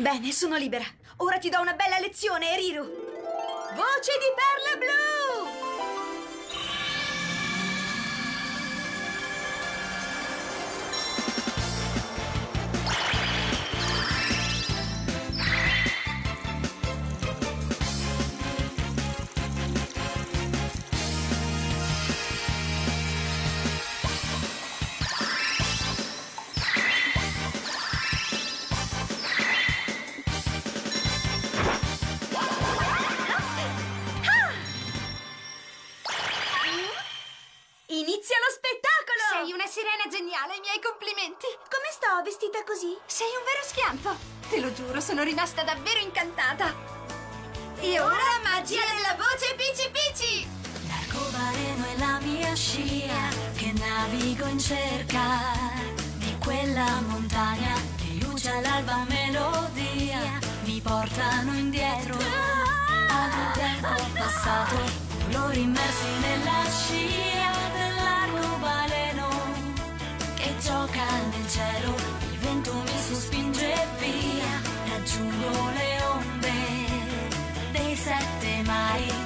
Bene, sono libera. Ora ti do una bella lezione, Eriru. Voce di perla blu! Sei una sirena geniale, i miei complimenti! Come sto vestita così? Sei un vero schianto! Te lo giuro, sono rimasta davvero incantata! E ora magia della voce Pici Pici! L'arcobaleno è la mia scia che navigo in cerca di quella montagna che luce l'alba melodia mi portano indietro al tempo passato colori immersi nella さってまい